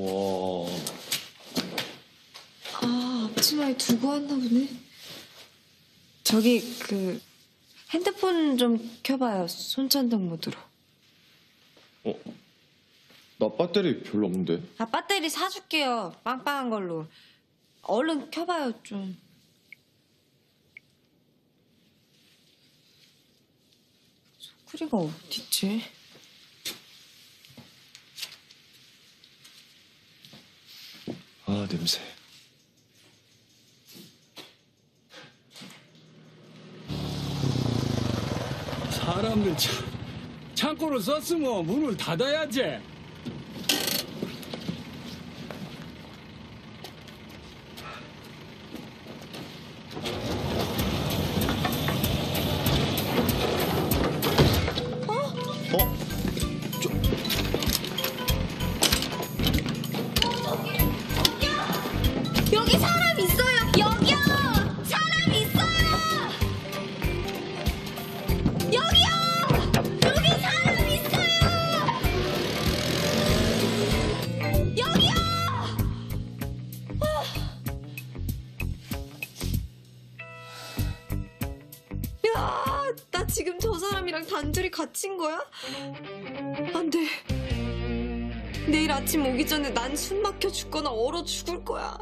와. 아, 앞치마에 두고 왔나 보네. 저기 그 핸드폰 좀 켜봐요. 손찬등 모드로. 어? 나 배터리 별로 없는데. 아, 배터리 사줄게요. 빵빵한 걸로. 얼른 켜봐요 좀. 소쿠리가 어딨지? 아 냄새. 사람들 참 창고를 썼으면 문을 닫아야지. 여기 사람 있어요. 여기요. 사람 있어요. 여기요. 여기 사람 있어요. 여기요. 야, 나 지금 저 사람이랑 단둘이 갇힌 거야? 안 돼. 내일 아침 오기 전에 난 숨 막혀 죽거나 얼어 죽을 거야.